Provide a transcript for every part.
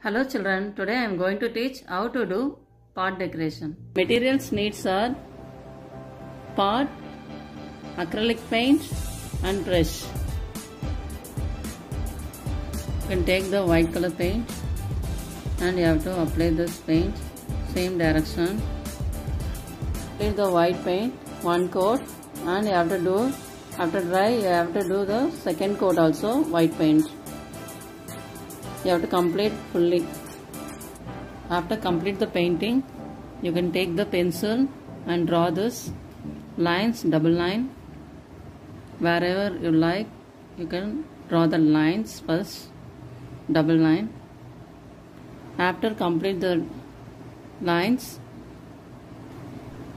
Hello children, today I am going to teach how to do pot decoration. Materials needs are pot, acrylic paint and brush. You can take the white color paint and you have to apply this paint same direction. Take the white paint one coat and you have to do after dry you have to do the second coat also white paint you have to complete fully. After complete the painting you can take the pencil and draw this lines double line. Wherever you like you can draw the lines first double line. After complete the lines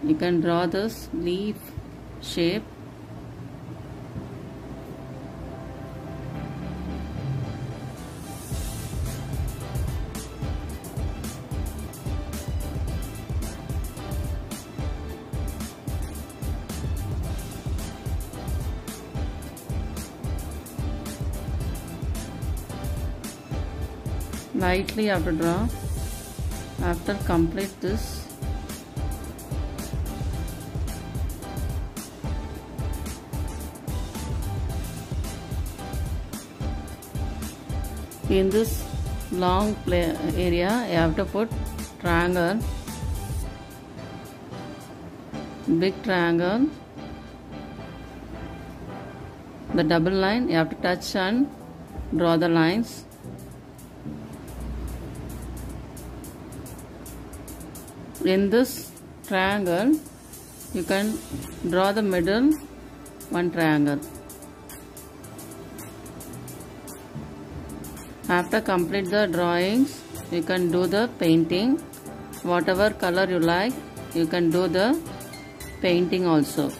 you can draw this leaf shape lightly after draw after complete this in this long play area you have to put triangle big triangle. The double line you have to touch and draw the lines in this triangle you can draw the middle one triangle. After complete the drawings you can do the painting. Whatever color you like you can do the painting also.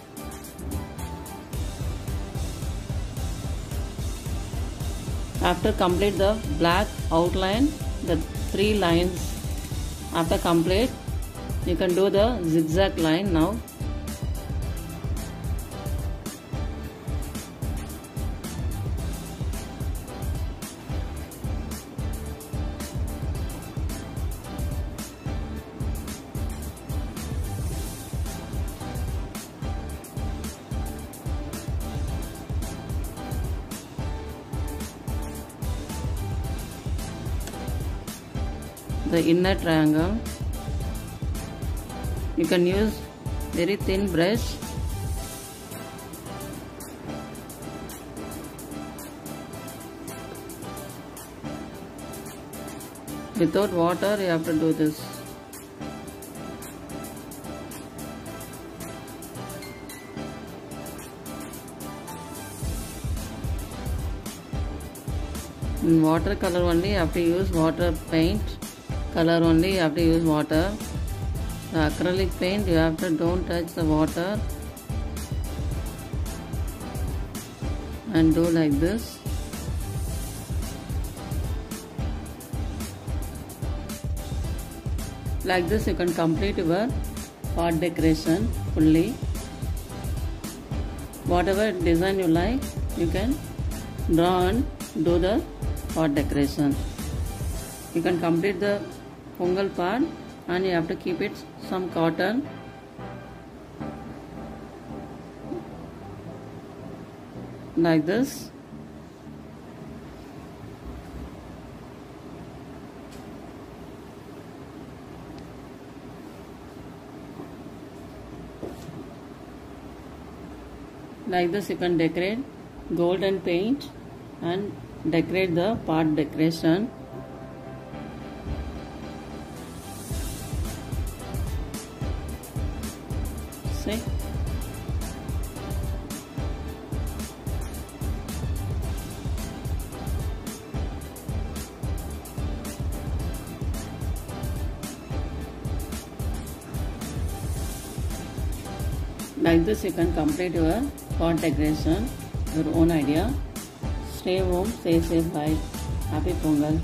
After complete the black outline the three lines. After complete you can do the zigzag line now. The inner triangle you can use very thin brush. Without water you have to do this. In watercolor only you have to use water paint. Color only you have to use water the acrylic paint you have to don't touch the water. And do like this. Like this you can complete your pot decoration fully. Whatever design you like you can draw and do the pot decoration. You can complete the pongal part and you have to keep it some cotton. Like this. Like this you can decorate golden paint and decorate the part decoration like this you can complete your pot decoration your own idea. Stay home stay safe bye. Happy pongal